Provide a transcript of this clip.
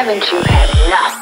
Haven't you had enough?